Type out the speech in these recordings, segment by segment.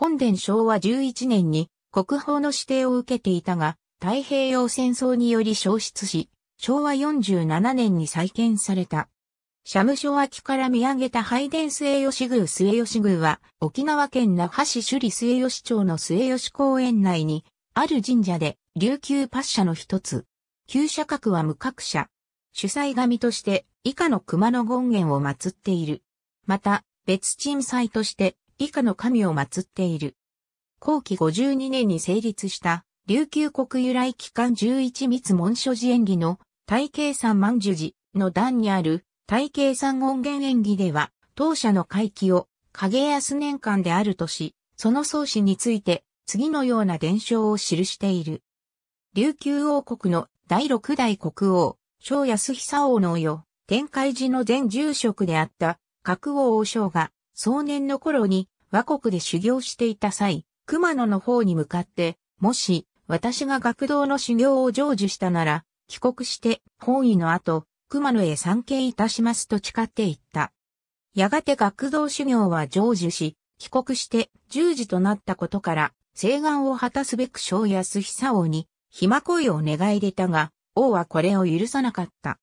本殿昭和11年に国宝の指定を受けていたが、太平洋戦争により消失し、昭和47年に再建された。社務所脇から見上げた拝殿末吉宮末吉宮は、沖縄県那覇市首里末吉町の末吉公園内に、ある神社で、琉球パッシャの一つ。旧社格は無格社。主催神として、以下の熊野権現を祀っている。また、別鎮祭として、以下の神を祀っている。後期52年に成立した、琉球国由来機関11密文書寺演技の、大慶山万寿寺の段にある、大慶三音源演技では、当社の会期を影安年間であるとし、その創始について次のような伝承を記している。琉球王国の第六代国王、小安久王のよ、天海寺の前住職であった国王王将が壮年の頃に和国で修行していた際、熊野の方に向かって、もし私が学童の修行を成就したなら、帰国して本意の後、熊野へ参詣いたしますと誓っていった。やがて学童修行は成就し、帰国して十字となったことから、請願を果たすべく小安久王に、暇恋を願い出たが、王はこれを許さなかった。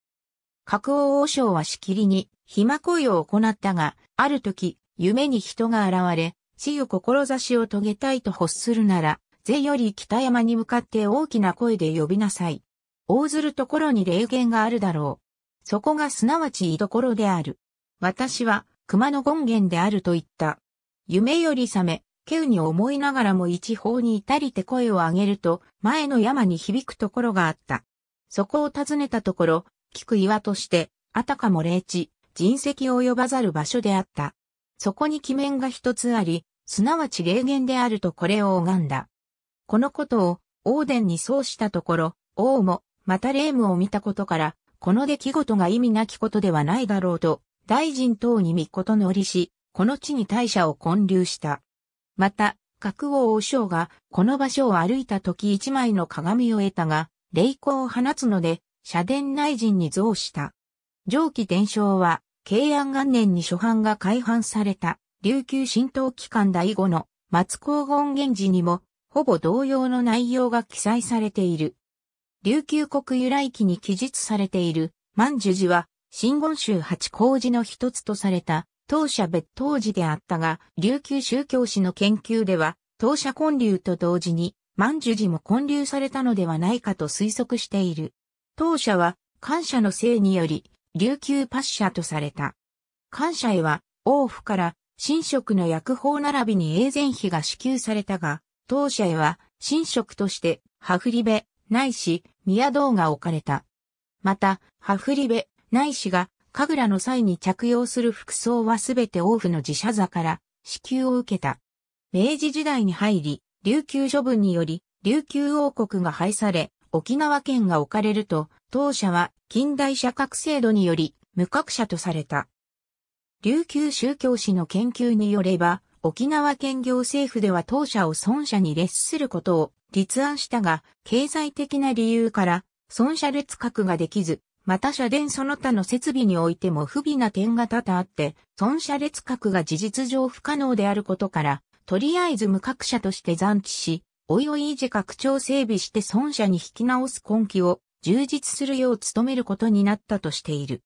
格王王将はしきりに、暇恋を行ったが、ある時、夢に人が現れ、死ゆ志を遂げたいと欲するなら、ぜより北山に向かって大きな声で呼びなさい。大ずるところに霊言があるだろう。そこがすなわち居所である。私は熊の権現であると言った。夢より覚め、急に思いながらも一方に至りて声を上げると、前の山に響くところがあった。そこを訪ねたところ、聞く岩として、あたかも霊地、人石を呼ばざる場所であった。そこに鬼面が一つあり、すなわち霊言であるとこれを拝んだ。このことを、王殿にそうしたところ、王も、また霊夢を見たことから、この出来事が意味なきことではないだろうと、大臣等に見こと乗りし、この地に大社を建立した。また、国王王将がこの場所を歩いた時一枚の鏡を得たが、霊光を放つので、社殿内陣に増した。上記伝承は、慶安元年に初版が改版された、琉球新東機関第5の松光権現寺にも、ほぼ同様の内容が記載されている。琉球国由来記に記述されている万寿寺は、真言宗八工寺の一つとされた、当社別当寺であったが、琉球宗教史の研究では、当社建立と同時に、万寿寺も建立されたのではないかと推測している。当社は、感謝のせいにより、琉球パッシャとされた。感謝へは、王府から、神職の薬法並びに永前費が支給されたが、当社へは、神職として、ハフリベ、ないし、宮銅が置かれた。また、ハフリベ、ないしが、神楽の際に着用する服装はすべて王府の自社座から支給を受けた。明治時代に入り、琉球処分により、琉球王国が廃され、沖縄県が置かれると、当社は近代社格制度により無格者とされた。琉球宗教史の研究によれば、沖縄県行政府では当社を孫社に列することを立案したが、経済的な理由から、孫社列格ができず、また社殿その他の設備においても不備な点が多々あって、孫社列格が事実上不可能であることから、とりあえず無格者として残地し、おいおい維持拡張整備して孫社に引き直す根気を充実するよう努めることになったとしている。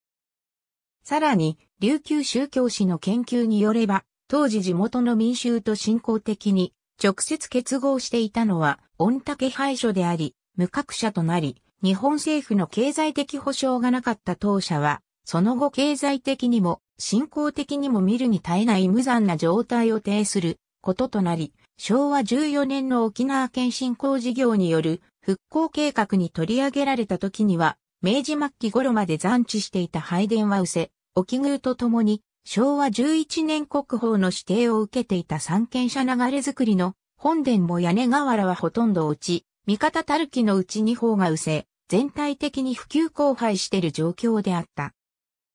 さらに、琉球宗教史の研究によれば、当時地元の民衆と信仰的に直接結合していたのは、御嶽廃所であり、無格者となり、日本政府の経済的保障がなかった当社は、その後経済的にも、信仰的にも見るに耐えない無残な状態を呈することとなり、昭和14年の沖縄県振興事業による復興計画に取り上げられた時には、明治末期頃まで残地していた拝殿は失せ、沖宮とともに昭和11年国宝の指定を受けていた三軒車流れ作りの本殿も屋根瓦はほとんど落ち、味方たるきのうち2方が失せ、全体的に普及荒廃している状況であった。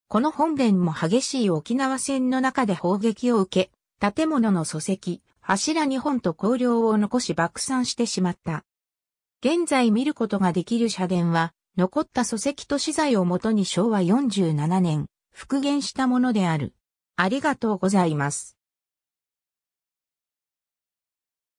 この本殿も激しい沖縄戦の中で砲撃を受け、建物の礎石、柱2本と光量を残し爆散してしまった。現在見ることができる社殿は、残った礎石と資材をもとに昭和47年、復元したものである。ありがとうございます。